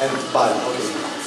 and body. Okay.